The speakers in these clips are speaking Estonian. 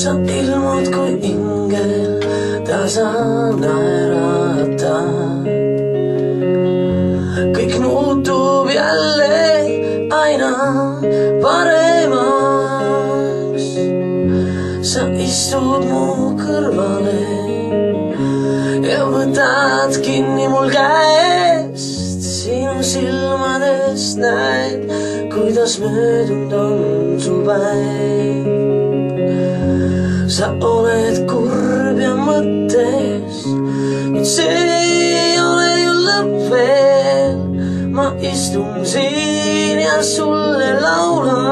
sa tiisul muudkui ingel tasa naerata. kõik muutub jälle aina paremaks. sa istud mu kõrvale ja e võtad kinni mul käest. sinu silmadest näed, kuidas möödunud on su päev sa oled kurb ja mõttes, kuid see ei ole ju lõpp veel. ma istun siin ja sulle laulan.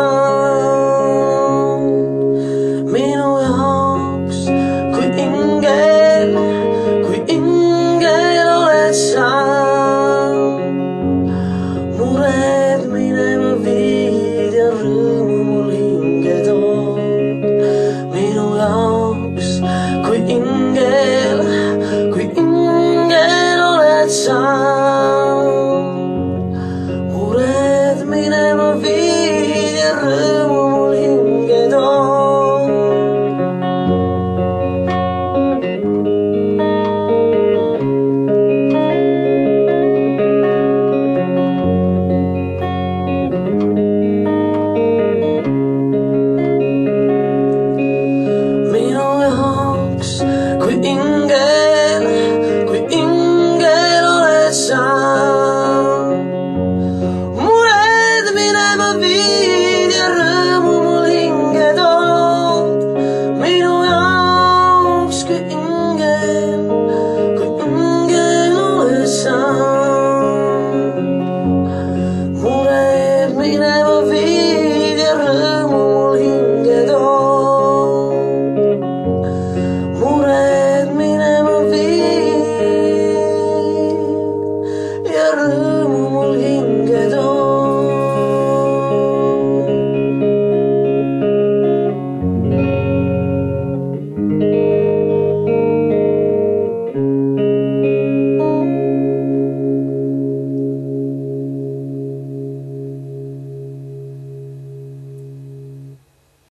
minu jaoks kui ingel, kui ingel oled sa. mured minema it all.